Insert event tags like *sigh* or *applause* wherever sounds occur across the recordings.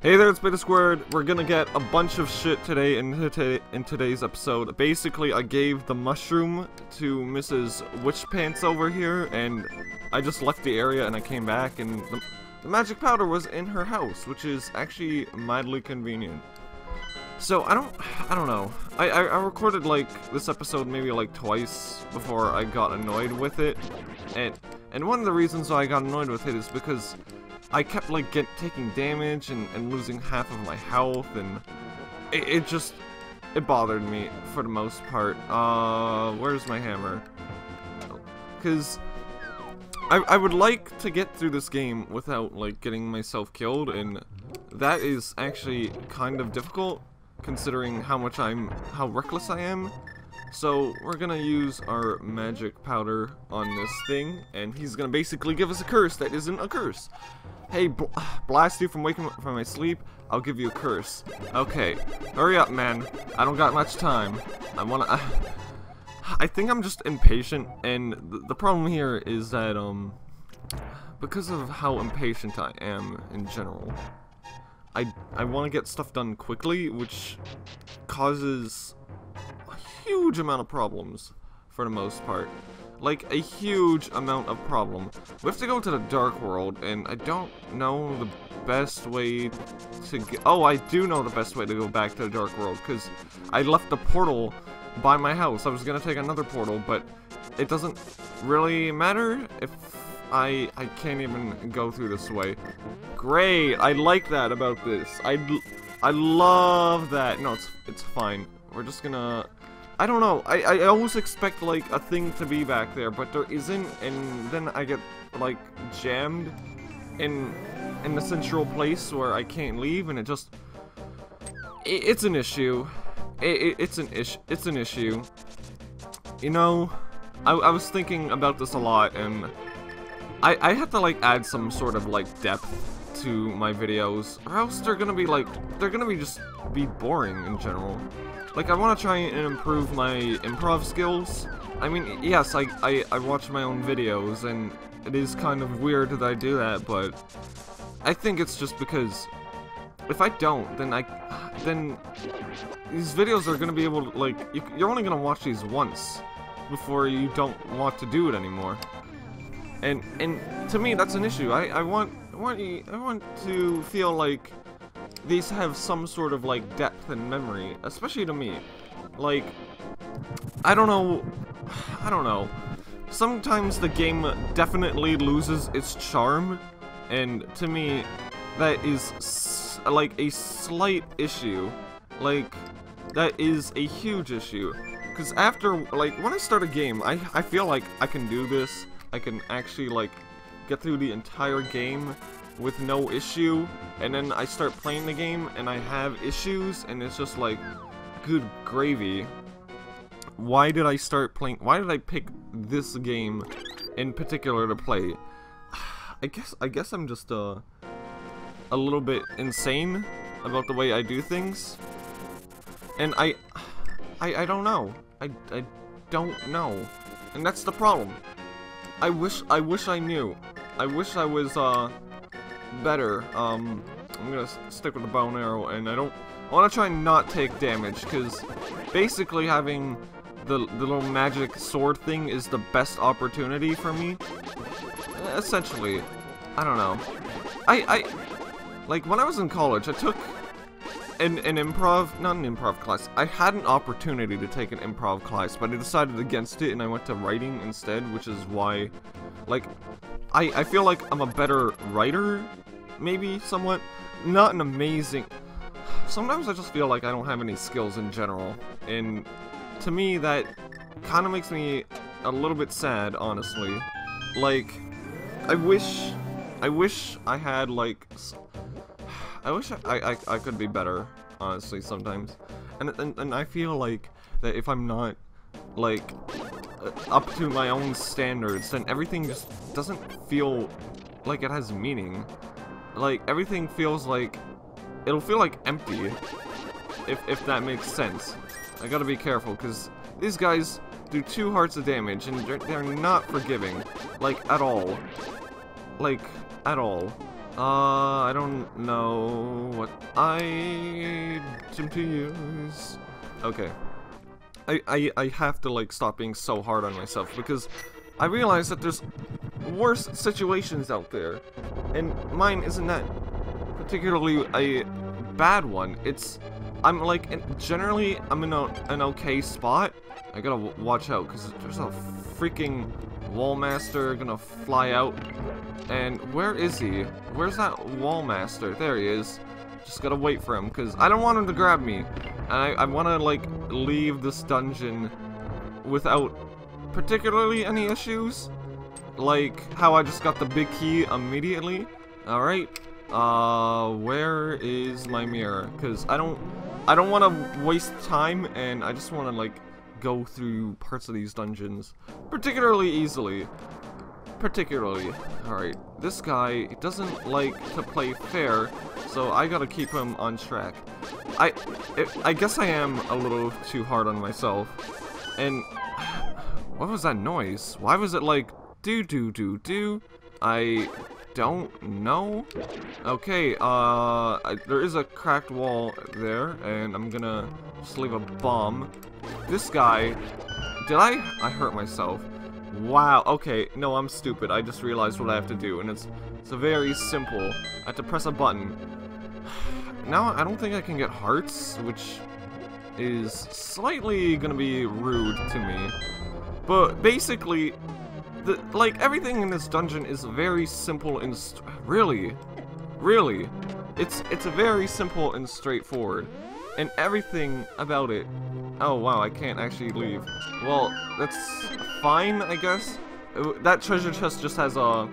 Hey there, it's Beta Squared. We're gonna get a bunch of shit today in, in today's episode. Basically, I gave the mushroom to Mrs. Witch Pants over here, and I just left the area and I came back, and the, the magic powder was in her house, which is actually mildly convenient. So, I don't, I don't know. I, I, I recorded, like, this episode maybe, like, twice before I got annoyed with it, and, and one of the reasons why I got annoyed with it is because I kept like get taking damage and, and losing half of my health and it, it just it bothered me for the most part. Uh, where's my hammer? Because I, I would like to get through this game without like getting myself killed and that is actually kind of difficult considering how much I'm how reckless I am. So we're gonna use our magic powder on this thing and he's gonna basically give us a curse that isn't a curse. Hey, bl *sighs* blast you from waking up from my sleep, I'll give you a curse. Okay, hurry up, man. I don't got much time. I wanna... Uh, *sighs* I think I'm just impatient, and th the problem here is that, um... Because of how impatient I am in general, I, I want to get stuff done quickly, which causes a huge amount of problems, for the most part like a huge amount of problem. We have to go to the Dark World, and I don't know the best way to get... Oh, I do know the best way to go back to the Dark World, because I left the portal by my house. I was going to take another portal, but it doesn't really matter if I, I can't even go through this way. Great, I like that about this. I, I love that. No, it's, it's fine. We're just gonna I don't know. I, I always expect, like, a thing to be back there, but there isn't, and then I get, like, jammed in in the central place where I can't leave, and it just... It, it's an issue. It, it, it's an ish. It's an issue. You know, I, I was thinking about this a lot, and I, I have to, like, add some sort of, like, depth to my videos, or else they're gonna be, like, they're gonna be just be boring in general. Like, I want to try and improve my improv skills. I mean, yes, I, I, I watch my own videos, and it is kind of weird that I do that, but I think it's just because if I don't, then I, then these videos are to be able to, like, you, you're only to watch these once before you don't want to do it anymore. And, and to me, that's an issue. I, I want, I want, I want to feel like these have some sort of like depth and memory, especially to me. Like, I don't know, I don't know. Sometimes the game definitely loses its charm, and to me, that is like a slight issue. Like, that is a huge issue. Because after, like, when I start a game, I, I feel like I can do this. I can actually, like, get through the entire game with no issue, and then I start playing the game and I have issues, and it's just like, good gravy. Why did I start playing? Why did I pick this game in particular to play? *sighs* I guess I guess I'm just uh, a little bit insane about the way I do things, and I *sighs* I I don't know. I I don't know, and that's the problem. I wish I wish I knew. I wish I was uh better. Um, I'm gonna stick with the bow and arrow, and I don't... I want to try and not take damage, because basically having the, the little magic sword thing is the best opportunity for me. Essentially. I don't know. I, I... Like, when I was in college, I took an, an improv... Not an improv class. I had an opportunity to take an improv class, but I decided against it, and I went to writing instead, which is why... Like, I, I feel like I'm a better writer, maybe, somewhat. Not an amazing... Sometimes I just feel like I don't have any skills in general, and to me that kind of makes me a little bit sad, honestly. Like, I wish... I wish I had, like... I wish I, I, I could be better, honestly, sometimes. And, and, and I feel like that if I'm not, like, uh, up to my own standards, then everything just doesn't feel like it has meaning. Like, everything feels like... It'll feel like empty, if, if that makes sense. I gotta be careful, because these guys do two hearts of damage, and they're, they're not forgiving. Like, at all. like, at all. Uh, I don't know what item to use. Okay. I, I, I have to, like, stop being so hard on myself, because I realize that there's worse situations out there, and mine isn't that particularly a bad one. It's, I'm like, generally, I'm in a, an okay spot. I gotta watch out, because there's a freaking Wallmaster gonna fly out. And where is he? Where's that Wallmaster? There he is. Just gotta wait for him, because I don't want him to grab me. And I, I want to, like, leave this dungeon without particularly any issues. Like, how I just got the big key immediately. Alright. Uh, where is my mirror? Because I don't, I don't want to waste time, and I just want to, like, go through parts of these dungeons particularly easily. Particularly. Alright, this guy doesn't like to play fair, so I gotta keep him on track. I, I guess I am a little too hard on myself. And, *sighs* what was that noise? Why was it like, do do do do? I don't know. Okay, uh, I, there is a cracked wall there, and I'm gonna just leave a bomb. This guy, did I? I hurt myself. Wow, okay, no, I'm stupid. I just realized what I have to do, and it's, it's a very simple. I have to press a button. *sighs* Now, I don't think I can get hearts, which is slightly gonna be rude to me. But basically, the, like, everything in this dungeon is very simple and really, really, it's, it's very simple and straightforward. And everything about it, oh wow, I can't actually leave. Well, that's fine, I guess. Uh, that treasure chest just has a,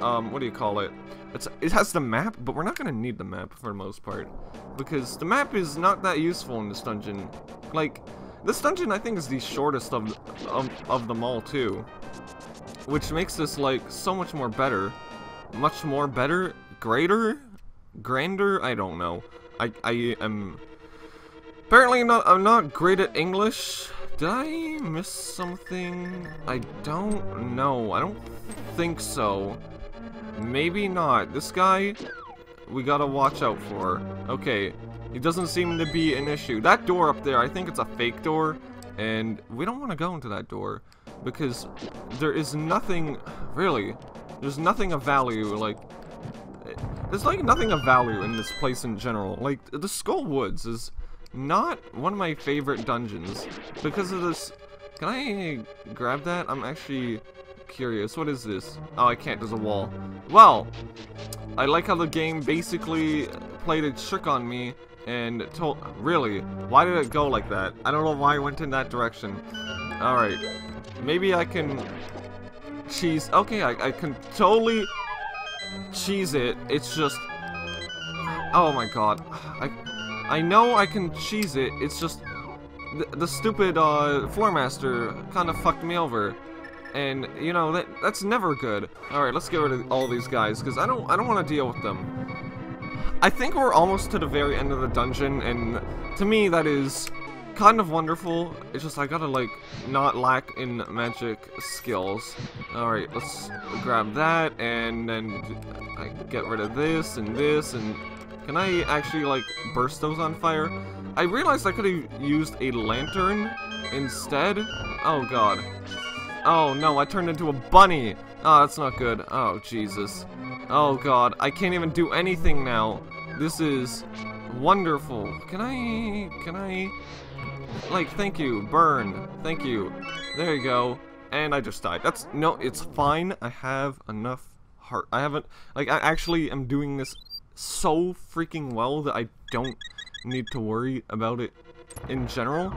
um, what do you call it? It's, it has the map, but we're not to need the map for the most part. Because the map is not that useful in this dungeon. Like, this dungeon I think is the shortest of, of, of them all too. Which makes this like so much more better. Much more better? Greater? Grander? I don't know. I, I am... Apparently not, I'm not great at English. Did I miss something? I don't know. I don't think so. Maybe not. This guy, we gotta watch out for. Okay, he doesn't seem to be an issue. That door up there, I think it's a fake door, and we don't want to go into that door because there is nothing, really, there's nothing of value, like, there's like nothing of value in this place in general. Like, the Skull Woods is not one of my favorite dungeons because of this. Can I grab that? I'm actually curious. What is this? Oh, I can't. There's a wall. Well, I like how the game basically played a trick on me and told... Really? Why did it go like that? I don't know why I went in that direction. Alright. Maybe I can... Cheese... Okay, I, I can totally cheese it. It's just... Oh my god. I, I know I can cheese it. It's just... The, the stupid uh, floor master kind of fucked me over. And, you know, that that's never good. Alright, let's get rid of all these guys, because I don't, I don't want to deal with them. I think we're almost to the very end of the dungeon, and to me that is kind of wonderful. It's just I gotta, like, not lack in magic skills. Alright, let's grab that, and then I get rid of this and this, and can I actually, like, burst those on fire? I realized I could have used a lantern instead. Oh, God. Oh, no, I turned into a bunny. Oh, that's not good. Oh, Jesus. Oh, God. I can't even do anything now. This is wonderful. Can I... Can I... Like, thank you. Burn. Thank you. There you go. And I just died. That's... No, it's fine. I have enough heart. I haven't... Like, I actually am doing this so freaking well that I don't need to worry about it in general.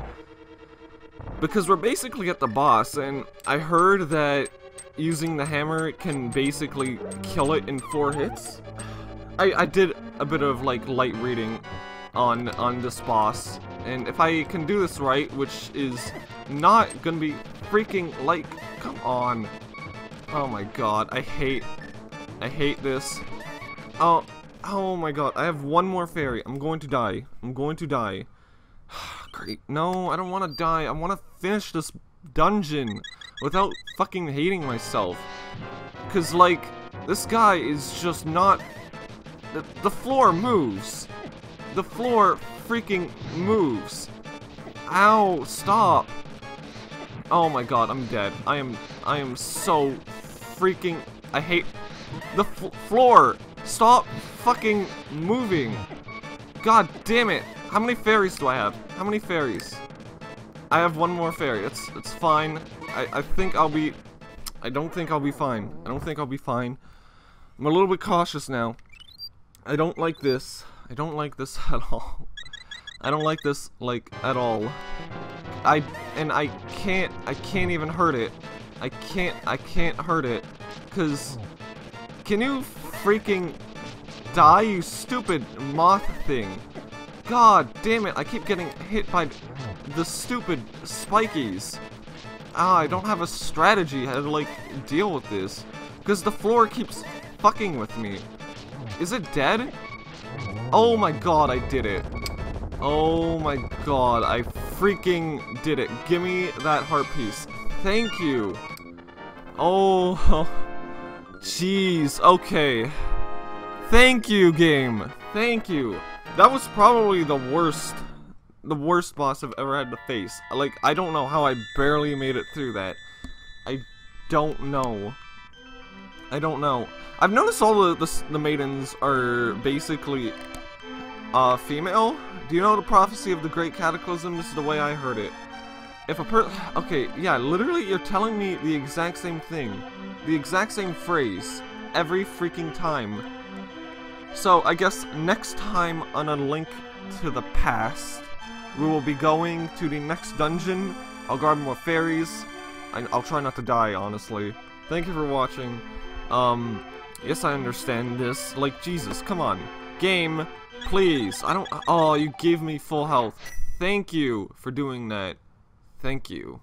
Because we're basically at the boss, and I heard that using the hammer can basically kill it in four hits. I, I did a bit of like light reading on on this boss, and if I can do this right, which is not gonna be freaking like, come on. Oh my god, I hate, I hate this. Oh, oh my god, I have one more fairy. I'm going to die. I'm going to die. *sighs* Great. No, I don't want to die. I want to finish this dungeon without fucking hating myself. Because, like, This guy is just not... The, the floor moves. The floor freaking moves. Ow, stop. Oh my god, I'm dead. I am, I am so freaking, I hate the floor. Stop fucking moving. God damn it. How many fairies do I have? How many fairies? I have one more fairy. It's, it's fine. I, I think I'll be, I don't think I'll be fine. I don't think I'll be fine. I'm a little bit cautious now. I don't like this. I don't like this *laughs* at all. I don't like this, like, at all. I, and I can't, I can't even hurt it. I can't, I can't hurt it. Cause, can you freaking die, you stupid moth thing? God damn it, I keep getting hit by the stupid spikies. Ah, I don't have a strategy how to, like, deal with this. Because the floor keeps fucking with me. Is it dead? Oh my god, I did it. Oh my god, I freaking did it. Give me that heart piece. Thank you. Oh, *laughs* jeez, okay. Thank you, game. Thank you. That was probably the worst, the worst boss I've ever had to face. Like, I don't know how I barely made it through that. I don't know. I don't know. I've noticed all the, the, the maidens are basically uh, female. Do you know the prophecy of the Great Cataclysm? This is the way I heard it. If a per- Okay, yeah, literally you're telling me the exact same thing. The exact same phrase. Every freaking time. So, I guess next time on A Link to the Past, we will be going to the next dungeon. I'll grab more fairies. I I'll try not to die, honestly. Thank you for watching. Um, yes, I understand this. Like, Jesus, come on. Game, please. I don't... Oh, you gave me full health. Thank you for doing that. Thank you.